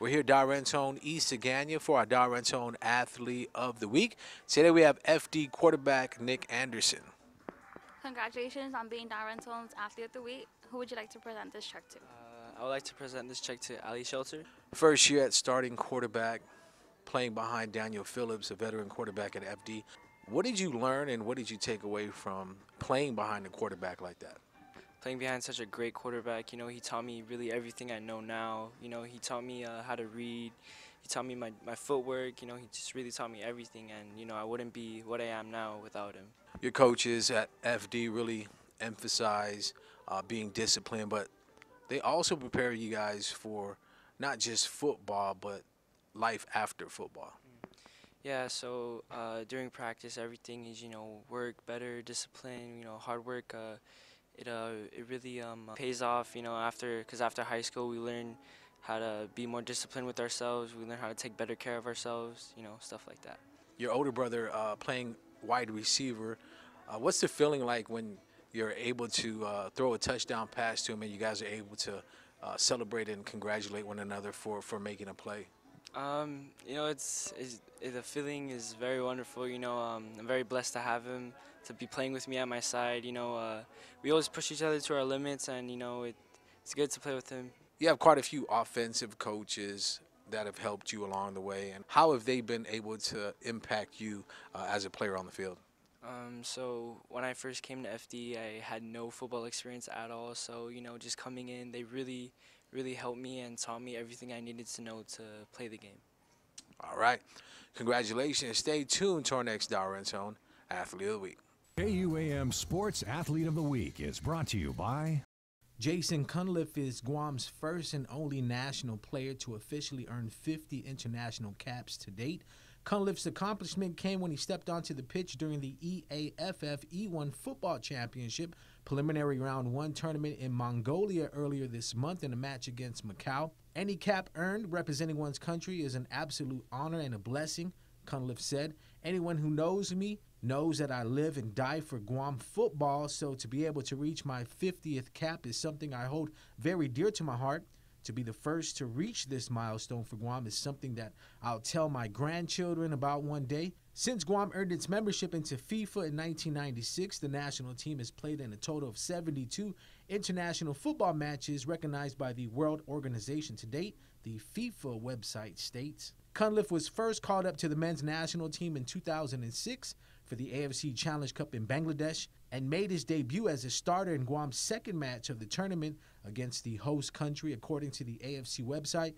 We're here, Darrentone East Agana, for our Darrentone Athlete of the Week. Today we have FD quarterback Nick Anderson. Congratulations on being Darrentone's Athlete of the Week. Who would you like to present this check to? Uh, I would like to present this check to Alee Shelter. First year at starting quarterback, playing behind Daniel Phillips, a veteran quarterback at FD. What did you learn and what did you take away from playing behind a quarterback like that? Playing behind such a great quarterback, you know, he taught me really everything I know now. You know, he taught me uh, how to read. He taught me my, my footwork. You know, he just really taught me everything. And, you know, I wouldn't be what I am now without him. Your coaches at FD really emphasize uh, being disciplined, but they also prepare you guys for not just football, but life after football. Yeah, so uh, during practice, everything is, you know, work, better, discipline, you know, hard work. It uh it really um pays off you know after because after high school we learn how to be more disciplined with ourselves. We learn how to take better care of ourselves you know stuff like that. Your older brother uh, playing wide receiver uh, what's the feeling like when you're able to uh, throw a touchdown pass to him and you guys are able to uh, celebrate and congratulate one another for for making a play um, you know it's, it's it, the feeling is very wonderful you know um, i'm very blessed to have him to be playing with me at my side. You know, uh, we always push each other to our limits, and you know, it, it's good to play with him. You have quite a few offensive coaches that have helped you along the way, and how have they been able to impact you uh, as a player on the field? Um, so when I first came to FD, I had no football experience at all. So you know, just coming in, they really, really helped me and taught me everything I needed to know to play the game. All right, congratulations. Stay tuned to our next Darrentone Athlete of the Week. KUAM Sports Athlete of the Week is brought to you by. Jason Cunliffe is Guam's first and only national player to officially earn 50 international caps to date. Cunliffe's accomplishment came when he stepped onto the pitch during the EAFF E1 Football Championship preliminary round one tournament in Mongolia earlier this month in a match against Macau. Any cap earned representing one's country is an absolute honor and a blessing, Cunliffe said. Anyone who knows me knows that I live and die for Guam football, so to be able to reach my 50th cap is something I hold very dear to my heart. To be the first to reach this milestone for Guam is something that I'll tell my grandchildren about one day. Since Guam earned its membership into FIFA in 1996, the national team has played in a total of 72 international football matches recognized by the World Organization to date, the FIFA website states. Cunliffe was first called up to the men's national team in 2006 for the AFC Challenge Cup in Bangladesh and made his debut as a starter in Guam's second match of the tournament against the host country, according to the AFC website.